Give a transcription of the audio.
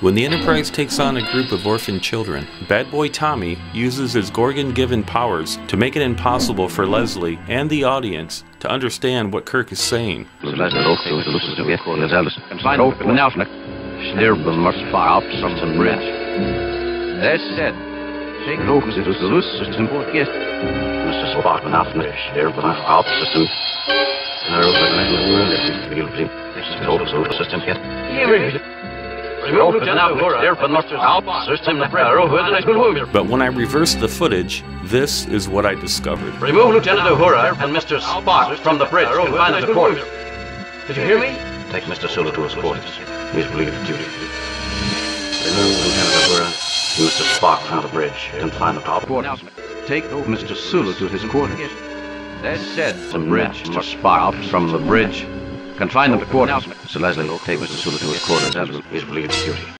When the Enterprise takes on a group of orphaned children, Bad Boy Tommy uses his Gorgon given powers to make it impossible for Leslie and the audience to understand what Kirk is saying. That's said. Take no it was the loose system for yes. Mr. Spock after the share but out system. And I was like, I feel it. This is the solar system yet. But Mr. Alp system the arrow who the next will But when I reversed the footage, this is what I discovered. Remove Lieutenant Uhura and Mr. Spock from the bridge and find the quarters. Did you hear me? Take Mr. Sulu to his quarters. He's relieved of duty. Remove Lieutenant Uhura and Mr. Spock from the bridge and find the top quarters. Take Mr. Sulu to his quarters. That said. The bridge, Mr. Spock from the bridge. Confine them to quarters. Sir Leslie, take Mr. Sulu to his quarters. He's relieved of duty.